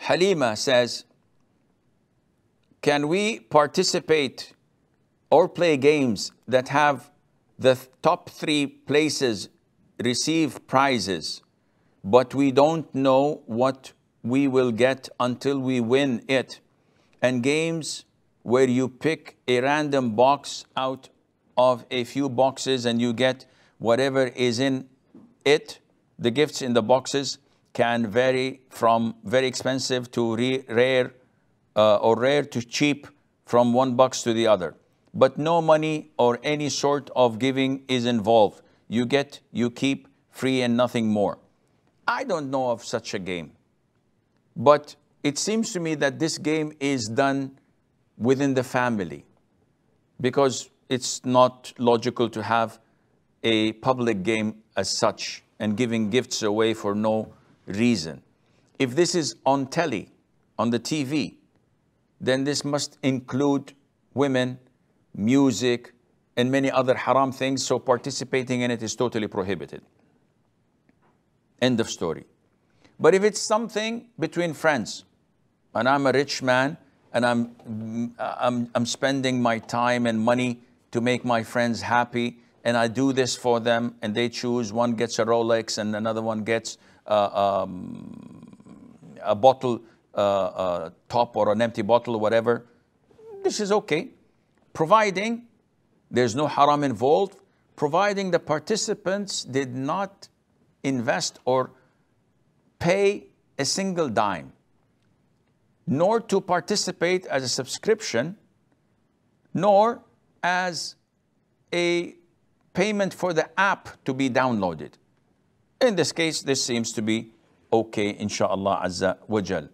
Halima says, can we participate or play games that have the top three places receive prizes, but we don't know what we will get until we win it? And games where you pick a random box out of a few boxes and you get whatever is in it, the gifts in the boxes can vary from very expensive to rare uh, or rare to cheap from one box to the other. But no money or any sort of giving is involved. You get, you keep free and nothing more. I don't know of such a game. But it seems to me that this game is done within the family because it's not logical to have a public game as such and giving gifts away for no reason. If this is on telly, on the TV, then this must include women, music, and many other haram things, so participating in it is totally prohibited. End of story. But if it's something between friends, and I'm a rich man, and I'm, I'm, I'm spending my time and money to make my friends happy, and I do this for them, and they choose, one gets a Rolex, and another one gets uh, um, a bottle uh, uh, top or an empty bottle or whatever, this is okay. Providing there's no haram involved, providing the participants did not invest or pay a single dime, nor to participate as a subscription, nor as a payment for the app to be downloaded. In this case, this seems to be okay, inshallah azza wa jal.